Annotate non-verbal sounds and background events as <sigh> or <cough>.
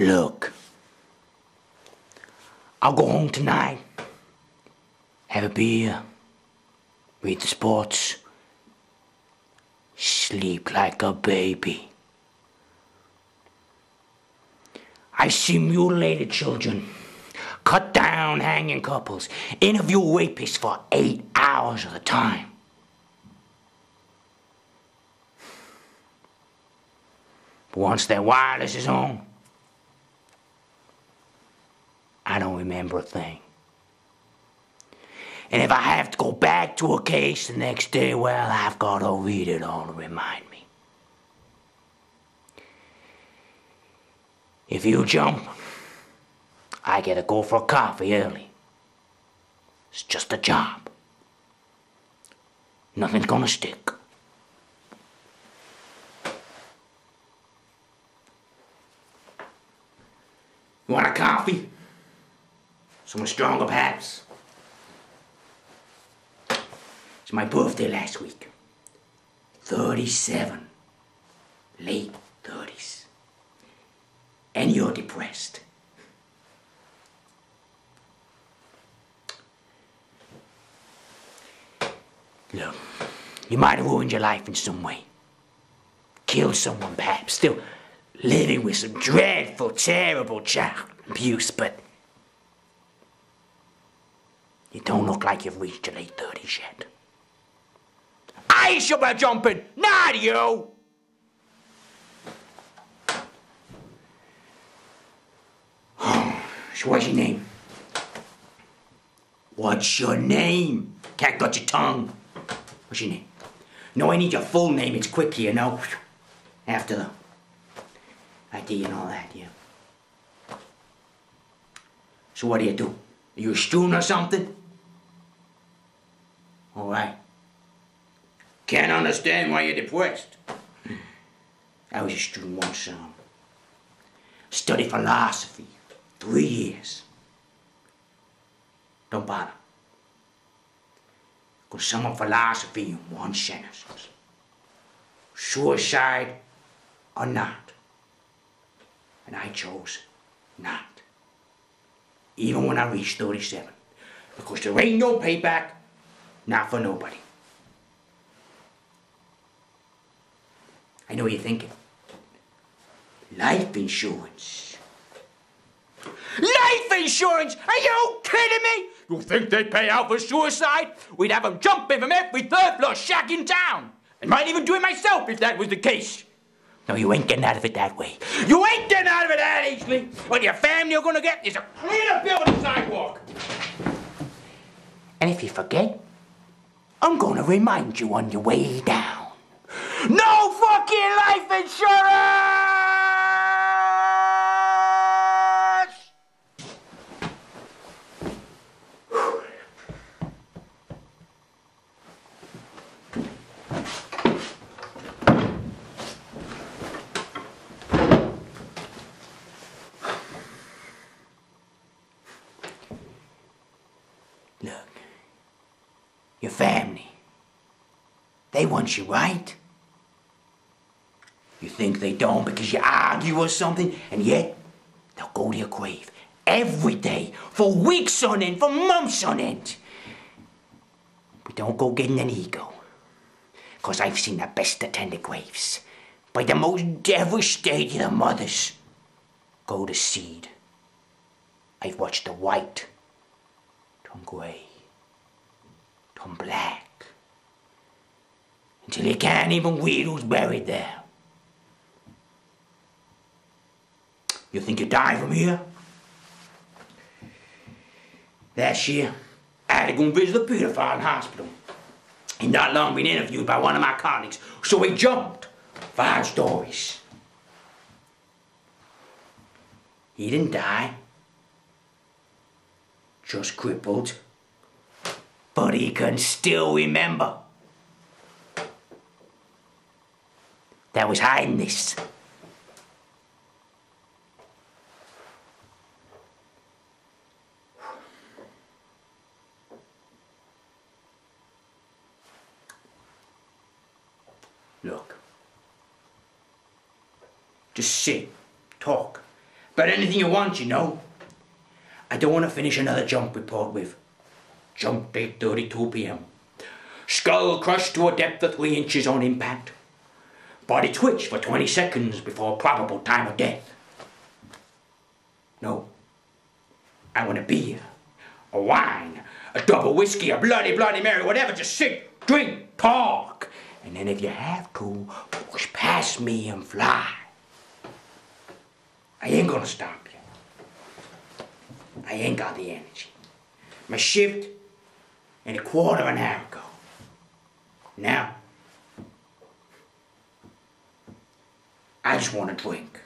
Look, I'll go home tonight, have a beer, read the sports, sleep like a baby. I see mutilated children, cut down hanging couples, interview rapists for eight hours at a time. But once their wireless is on, I don't remember a thing. And if I have to go back to a case the next day, well, I've got to read it all to remind me. If you jump, I gotta go for a coffee early. It's just a job. Nothing's gonna stick. You want a coffee? Something stronger, perhaps? It's my birthday last week. 37. Late 30s. And you're depressed. Look, you might have ruined your life in some way. Killed someone, perhaps. Still living with some dreadful, terrible child abuse, but you don't look like you've reached your late 30s yet. I should be jumping, not you! <sighs> so what's your name? What's your name? Cat got your tongue. What's your name? No, I need your full name. It's quick here, you know. <sighs> After the ID and all that, yeah. So what do you do? Are you a student or something? Right. Can't understand why you're depressed. I was a student once, um, studied philosophy, three years. Don't bother. Could sum up philosophy in one sentence. Suicide or not. And I chose not. Even when I reached 37. Because there ain't no payback, not for nobody. I know what you're thinking. Life insurance. Life insurance? Are you kidding me? You think they'd pay out for suicide? We'd have them jumping from every third floor shack in town. I might even do it myself if that was the case. No, you ain't getting out of it that way. You ain't getting out of it that easily. What your family are gonna get is a cleaner the sidewalk. And if you forget, I'm gonna remind you on your way down. No fucking life insurance! <sighs> Look, your family, they want you right. You think they don't because you argue or something, and yet they'll go to your grave every day for weeks on end, for months on end. But don't go getting an ego. Because I've seen the best attended graves by the most devastated of the mothers go to seed. I've watched the white turn grey, turn black, until you can't even read who's buried there. You think you die from here? Last year, I had to go and visit a pedophile hospital. He'd not long been interviewed by one of my colleagues, so he jumped five stories. He didn't die, just crippled, but he can still remember. That was hiding this. Look. Just sit, talk. About anything you want, you know. I don't want to finish another jump report with jump 8.32 p.m. Skull crushed to a depth of 3 inches on impact. Body twitch for 20 seconds before probable time of death. No. I want a beer, a wine, a double whiskey, a bloody, bloody Mary, whatever. Just sit, drink, talk. And then if you have to, push past me and fly. I ain't gonna stop you. I ain't got the energy. My shift in a quarter of an hour ago. Now, I just want to drink.